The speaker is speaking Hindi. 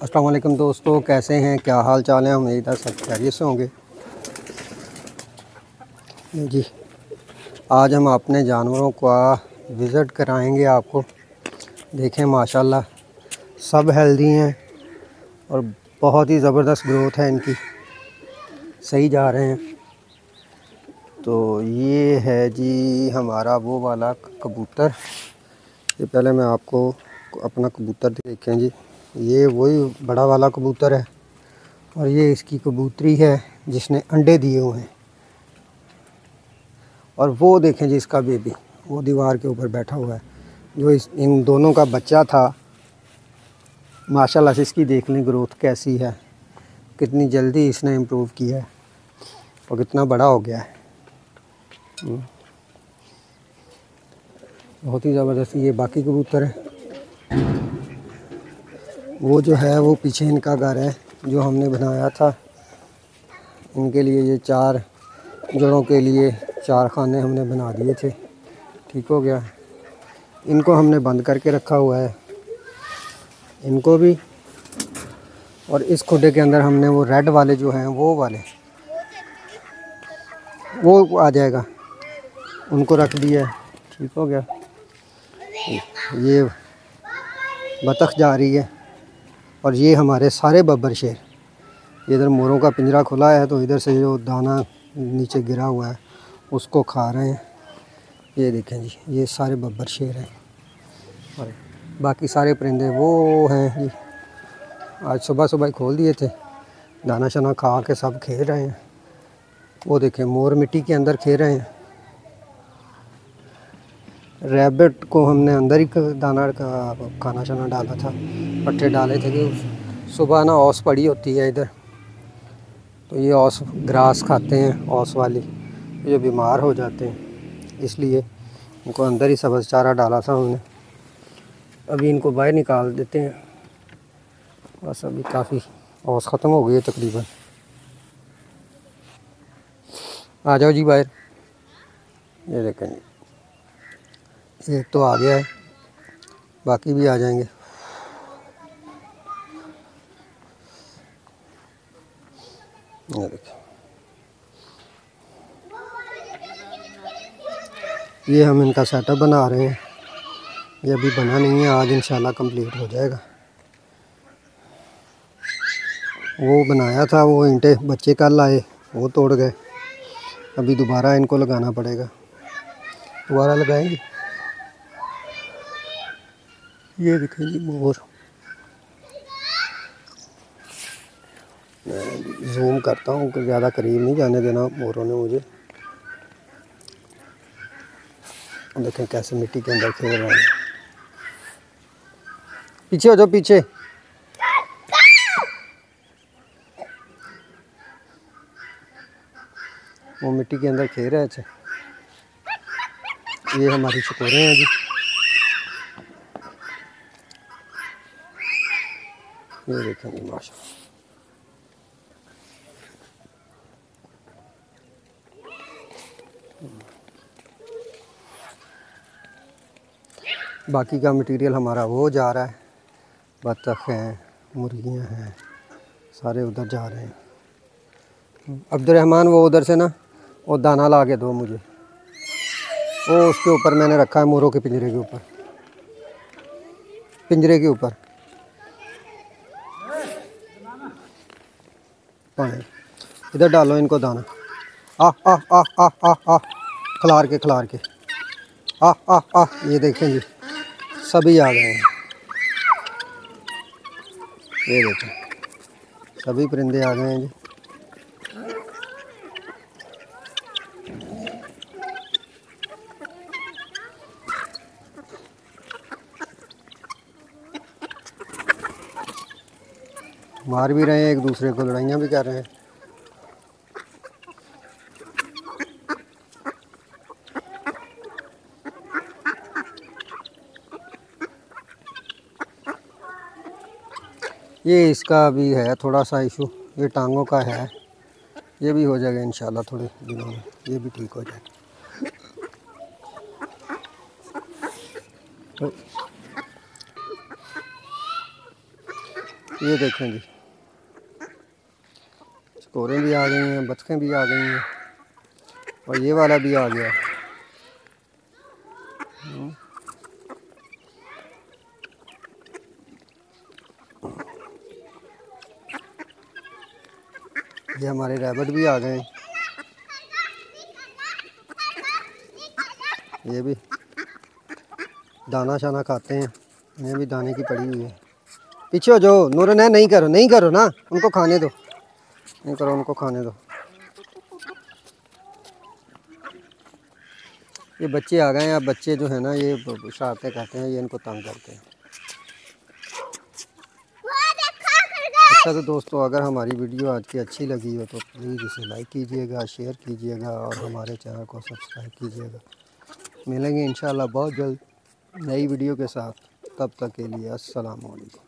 वालेकुम दोस्तों, कैसे हैं? क्या हाल चाल है? उम्मीद है सब खैरियत से होंगे। जी, आज हम अपने जानवरों का विज़िट कराएँगे आपको। देखें, माशाल्लाह, सब हेल्दी हैं और बहुत ही ज़बरदस्त ग्रोथ है इनकी। सही जा रहे हैं। तो ये है जी हमारा वो वाला कबूतर। ये पहले मैं आपको अपना कबूतर देखें जी। ये वही बड़ा वाला कबूतर है और ये इसकी कबूतरी है जिसने अंडे दिए हुए हैं। और वो देखें जी इसका बेबी, वो दीवार के ऊपर बैठा हुआ है। जो इस, इन दोनों का बच्चा था, माशाल्लाह से इसकी देख लें ग्रोथ कैसी है। कितनी जल्दी इसने इम्प्रूव किया है और कितना बड़ा हो गया है। हम्म। बहुत ही ज़बरदस्त ये बाकी कबूतर है। वो जो है, वो पीछे इनका घर है, जो हमने बनाया था। इनके लिए ये चार जड़ों के लिए चार खाने हमने बना दिए थे। ठीक हो गया। इनको हमने बंद करके रखा हुआ है। इनको भी। और इस खुडे के अंदर हमने वो रेड वाले जो हैं, वो वाले, वो आ जाएगा। उनको रख दिया है। ठीक हो गया। ये बतख जा रही है। और ये हमारे सारे बब्बर शेर। इधर मोरों का पिंजरा खुला है तो इधर से जो दाना नीचे गिरा हुआ है, उसको खा रहे हैं। ये देखें जी, ये सारे बब्बर शेर हैं। और बाकी सारे परिंदे वो हैं जी। आज सुबह सुबह खोल दिए थे। दाना शाना खा के सब खेल रहे हैं। वो देखें, मोर मिट्टी के अंदर खेल रहे हैं। रैबिट को हमने अंदर ही दाना का, खाना छाना डाला था। पट्टे डाले थे कि सुबह ना औस पड़ी होती है इधर। तो ये औस, ग्रास खाते हैं, औस वाली। जो बीमार हो जाते हैं। इसलिए इनको अंदर ही सब्ज़ चारा डाला था हमने। अभी इनको बाहर निकाल देते हैं। बस अभी काफ़ी औस ख़त्म हो गई है तकरीबन। आ जाओ जी बाहर। ये देखें एक तो आ गया है। बाकी भी आ जाएँगे। ये हम इनका सेटअप बना रहे हैं। ये अभी बना नहीं है, आज इंशाल्लाह कंप्लीट हो जाएगा। वो बनाया था, वो ईंटें बच्चे कल आए वो तोड़ गए। अभी दोबारा इनको लगाना पड़ेगा। दोबारा लगाएँगे? ये देखें जी मोर। मैं जूम करता हूँ कि ज़्यादा करीब नहीं जाने देना मोरों ने मुझे। देखें कैसे मिट्टी के अंदर खेल रहे हैं। पीछे हो जाओ, पीछे। वो मिट्टी के अंदर खेल रहे थे ये हमारी चकोरे हैं जी। ये देखेंगे माशा बाकी का मटेरियल हमारा वो जा रहा है बतख हैं, मुर्गियाँ हैं, सारे उधर जा रहे हैं। अब्दुलरहमान वो उधर से ना, वो दाना ला के दो मुझे। वो उसके ऊपर मैंने रखा है मोरों के पिंजरे के ऊपर। पिंजरे के ऊपर। पानी। इधर डालो इनको दाना। आह आह आह आह आह आह खिलार के खिलार के। आह आह आह ये देखें जी। सभी आ गए हैं। ये देखें। सभी परिंदे आ गए हैं जी। मार भी रहे हैं, एक दूसरे को लड़ाइयाँ भी कर रहे हैं। ये इसका भी है, थोड़ा सा इशू, ये टांगों का है। ये भी हो जाएगा इन थोड़े दिनों में, ये भी ठीक हो जाएगा। तो ये देखें जी चकोरें भी आ गई हैं, बतखें भी आ गई हैं और ये वाला भी आ गया। ये हमारे रैबट भी आ गए। ये भी दाना शाना खाते हैं, इन्हें भी दाने की पड़ी हुई है। पीछे हो जाओ, नूरन है, नहीं करो नहीं करो ना, उनको खाने दो। नहीं करो उनको खाने दो। ये बच्चे आ गए हैं, अब बच्चे जो है ना, ये शरारतें करते हैं, ये इनको तंग करते हैं। अच्छा तो दोस्तों, अगर हमारी वीडियो आज की अच्छी लगी हो तो प्लीज़ इसे लाइक कीजिएगा शेयर कीजिएगा, और हमारे चैनल को सब्सक्राइब कीजिएगा। मिलेंगे इन बहुत जल्द नई वीडियो के साथ। तब तक के लिए अस्सलाम वालेकुम